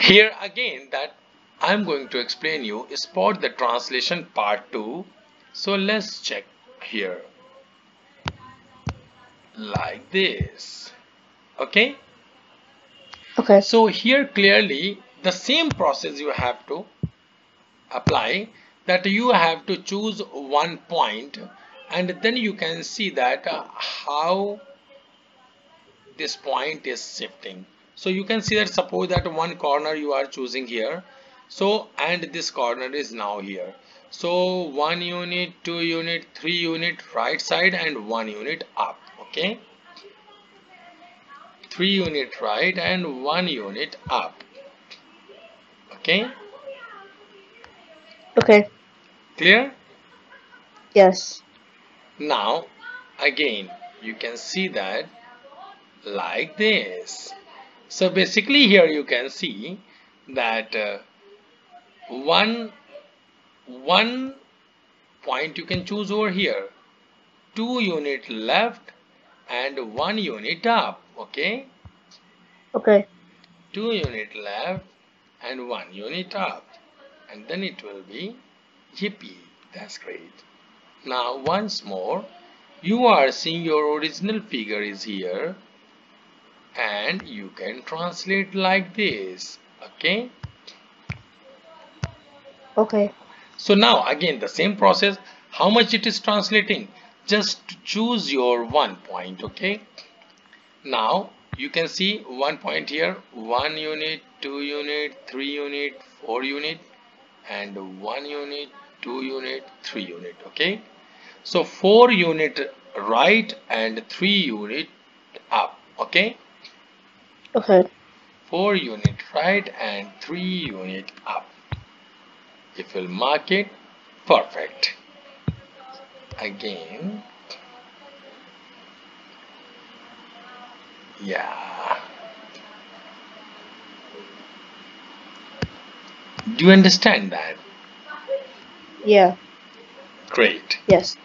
here again that I'm going to explain you is spot the translation part 2 so let's check here. Like this. Okay? Okay. so here clearly the same process you have to apply that you have to choose one point and then you can see that uh, how this point is shifting so you can see that suppose that one corner you are choosing here. So and this corner is now here. So one unit two unit three unit right side and one unit up okay? Three unit right and one unit up okay? Okay. clear? Yes. now again you can see that like this so basically here you can see that uh, one one point you can choose over here. Two unit left and one unit up okay? Okay. two unit left and one unit up. And then it will be yippee. That's great. Now once more you are seeing your original figure is here and you can translate like this okay? Okay. so now again the same process. How much it is translating? Just choose your one point okay? Now you can see one point here. One unit two unit three unit four unit and one unit two unit three unit okay? So four unit right and three unit up okay Okay. four unit right and three unit up if we'll mark it perfect again yeah do you understand that Yeah. great Yes.